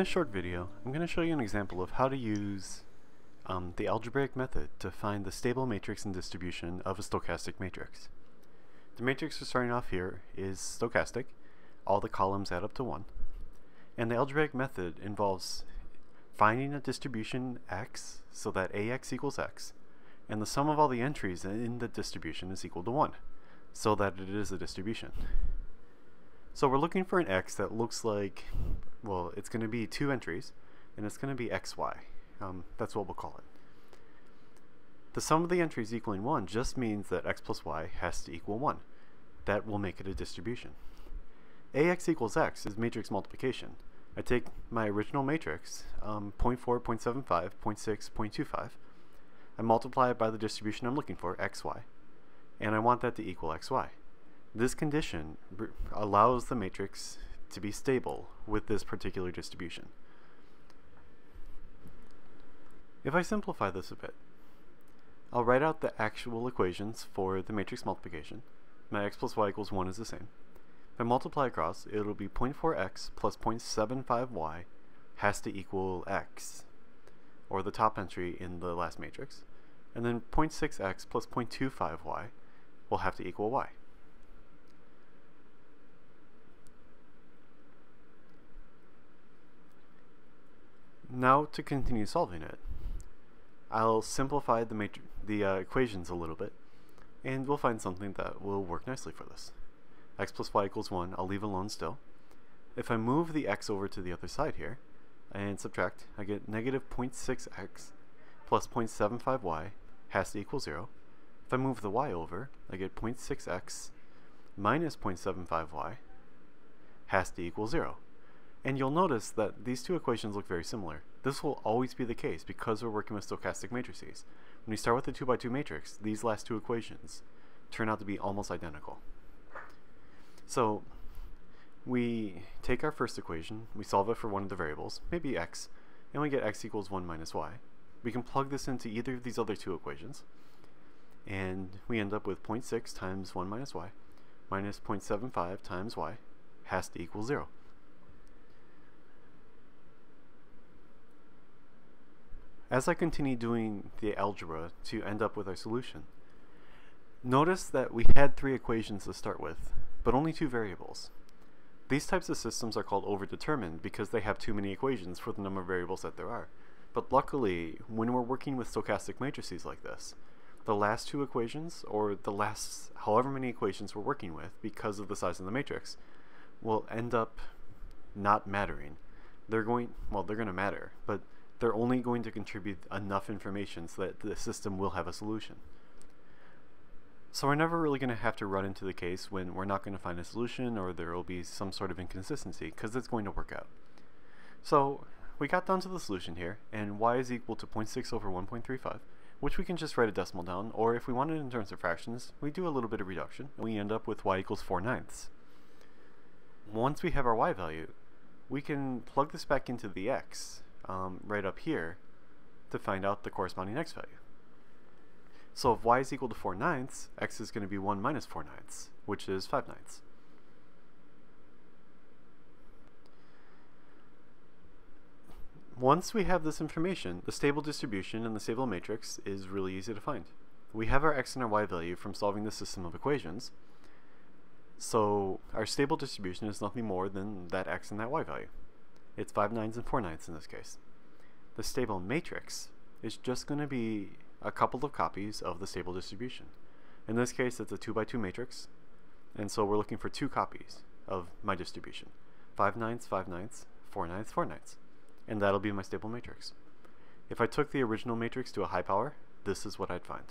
this short video, I'm going to show you an example of how to use um, the algebraic method to find the stable matrix and distribution of a stochastic matrix. The matrix we're starting off here is stochastic. All the columns add up to 1. And the algebraic method involves finding a distribution x so that ax equals x, and the sum of all the entries in the distribution is equal to 1, so that it is a distribution. So we're looking for an x that looks like, well, it's going to be two entries, and it's going to be xy. Um, that's what we'll call it. The sum of the entries equaling 1 just means that x plus y has to equal 1. That will make it a distribution. ax equals x is matrix multiplication. I take my original matrix, um, 0.4, 0.75, 0.6, 0.25. I multiply it by the distribution I'm looking for, xy, and I want that to equal xy. This condition allows the matrix to be stable with this particular distribution. If I simplify this a bit, I'll write out the actual equations for the matrix multiplication. My x plus y equals 1 is the same. If I multiply across, it'll be 0.4x plus 0.75y has to equal x, or the top entry in the last matrix. And then 0.6x plus 0.25y will have to equal y. Now to continue solving it, I'll simplify the, the uh, equations a little bit, and we'll find something that will work nicely for this. x plus y equals 1, I'll leave alone still. If I move the x over to the other side here, and subtract, I get negative 0.6x plus 0.75y has to equal 0. If I move the y over, I get 0.6x minus 0.75y has to equal 0. And you'll notice that these two equations look very similar. This will always be the case because we're working with stochastic matrices. When we start with the 2 by 2 matrix, these last two equations turn out to be almost identical. So we take our first equation, we solve it for one of the variables, maybe x, and we get x equals 1 minus y. We can plug this into either of these other two equations, and we end up with 0.6 times 1 minus y minus 0.75 times y has to equal 0. As I continue doing the algebra to end up with our solution, notice that we had three equations to start with, but only two variables. These types of systems are called overdetermined because they have too many equations for the number of variables that there are. But luckily, when we're working with stochastic matrices like this, the last two equations, or the last however many equations we're working with because of the size of the matrix, will end up not mattering. They're going, well, they're going to matter, but they're only going to contribute enough information so that the system will have a solution. So we're never really going to have to run into the case when we're not going to find a solution or there will be some sort of inconsistency because it's going to work out. So we got down to the solution here and y is equal to 0.6 over 1.35 which we can just write a decimal down or if we want it in terms of fractions we do a little bit of reduction and we end up with y equals 4 ninths. Once we have our y value we can plug this back into the x um, right up here to find out the corresponding x value. So if y is equal to 4 ninths, x is going to be 1 minus 4 ninths, which is 5 ninths. Once we have this information, the stable distribution and the stable matrix is really easy to find. We have our x and our y value from solving the system of equations, so our stable distribution is nothing more than that x and that y value. It's 5 ninths and 4 ninths in this case. The stable matrix is just going to be a couple of copies of the stable distribution. In this case, it's a 2 by 2 matrix, and so we're looking for two copies of my distribution. 5 ninths, 5 ninths, 4 ninths, 4 ninths. And that'll be my stable matrix. If I took the original matrix to a high power, this is what I'd find.